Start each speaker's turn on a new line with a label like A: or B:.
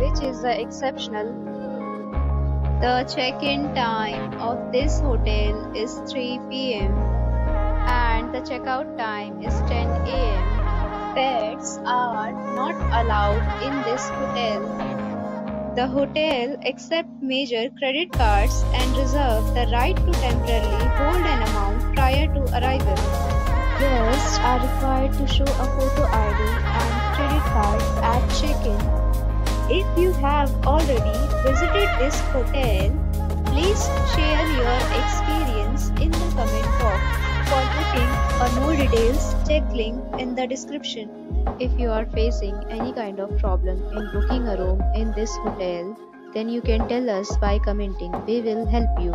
A: which is exceptional. The check-in time of this hotel is 3 p.m. and the checkout time is 10 a.m. Pets are not allowed in this hotel. The hotel accepts major credit cards and reserves the right to temporarily hold an amount prior to arrival. Guests are required to show a photo ID and credit card at check-in. If you have already visited this hotel, please share your experience in the comment box. For booking or more details, check link in the description. If you are facing any kind of problem in booking a room in this hotel, then you can tell us by commenting. We will help you.